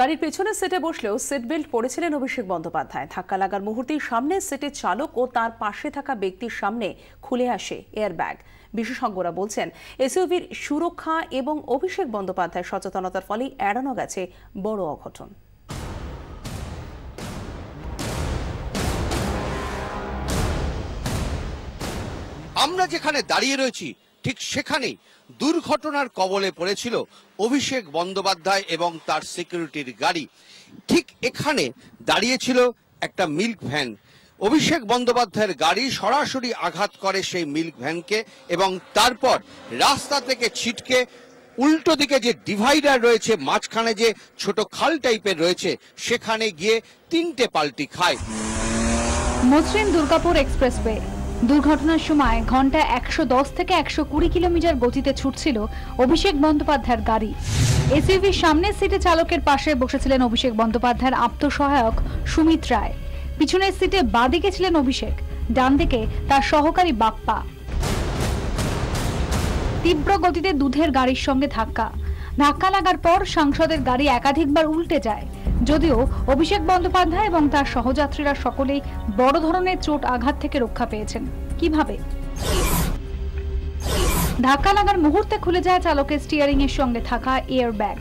গাড়ির পেছনের সেটে বসলেও সিট বেল্ট পরেছিলেন অভিষেক বন্দ্যোপাধ্যায়। ধাক্কা লাগার মুহূর্তেই সামনের সেটের চালক ও তার পাশে থাকা ব্যক্তির সামনে খুলে আসে এয়ারব্যাগ বিশেষজ্ঞরা বলছেন এসইউভির সুরক্ষা এবং অভিষেক বন্দ্যোপাধ্যায় সচেতনতার ফলেই এড়ানো গেছে বড় অঘটন। আমরা যেখানে দাঁড়িয়ে রয়েছি ঠিক সেখানেই দুর্ঘটনার কবলে পড়েছিল অভিষেক বন্দ্যোপাধ্যায় এবং তার সিকিউরিটির গাড়ি। ঠিক এখানে দাঁড়িয়েছিল একটা মিল্ক ভ্যান। অভিষেক বন্দ্যোপাধ্যায়ের গাড়ি সরাসরি আঘাত করে সেই মিল্ক ভ্যানকে এবং তারপর রাস্তা থেকে ছিটকে উল্টো দিকে যে ডিভাইডার রয়েছে, মাঝখানে যে ছোট খাল টাইপের রয়েছে, সেখানে গিয়ে তিনটে পাল্টি খায়। মসৃণ দুর্গাপুর এক্সপ্রেসওয়ে। দুর্ঘটনার সময় ঘণ্টা একশো দশ থেকে একশো কুড়ি কিলোমিটার গতিতে ছুটছিল অভিষেক বন্দ্যোপাধ্যায়ের গাড়ি। এসইউভির সামনের সিটে চালকের পাশে বসেছিলেন অভিষেক বন্দ্যোপাধ্যায়ের আত্মসহায়ক সুমিত রায়। পিছনের সিটে বাঁদিকে ছিলেন অভিষেক ডান দিকে তার সহকারী বাপ্পা। তীব্র গতিতে দুধের গাড়ির সঙ্গে ধাক্কা। ধাক্কা লাগার পর সাংসদের গাড়ি একাধিকবার উল্টে যায়। যদিও অভিষেক বন্দ্যোপাধ্যায় এবং তার সহযাত্রীরা সকলেই বড় ধরনের চোট আঘাত থেকে রক্ষা পেয়েছেন। কীভাবে? ধাক্কা লাগার মুহূর্তে খুলে যায় চালকের স্টিয়ারিং এর সঙ্গে থাকা এয়ার ব্যাগ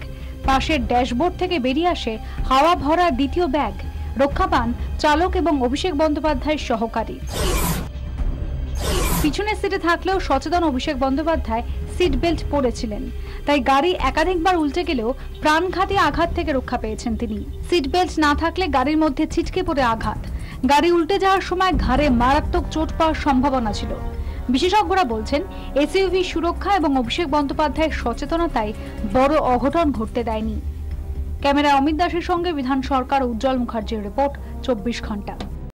পাশের ড্যাশবোর্ড থেকে বেরিয়ে আসে হাওয়া ভরা দ্বিতীয় ব্যাগ। রক্ষা পান চালক এবং অভিষেক বন্দ্যোপাধ্যায়ের সহকারী। পিছনের সিটে থাকলেও সচেতন অভিষেক বন্দ্যোপাধ্যায় সিট বেল্ট পরেছিলেন। তাই গাড়ি একাধিকবার উল্টে গেলেও প্রাণঘাতী আঘাত থেকে রক্ষা পেয়েছেন তিনি। সিট বেল্ট না থাকলে গাড়ির মধ্যে ছিটকে পড়ে আঘাত। গাড়ি উল্টে যাওয়ার সময় ঘাড়ে মারাত্মক চোট পাওয়ার সম্ভাবনা ছিল। বিশেষজ্ঞরা বলছেন এসইউভি সুরক্ষা এবং অভিষেক বন্দ্যোপাধ্যায়ের সচেতনতায় বড় অঘটন ঘটতে দেয়নি। ক্যামেরায় অমিত দাসের সঙ্গে বিধান সরকার উজ্জ্বল মুখার্জির রিপোর্ট, চব্বিশ ঘণ্টা।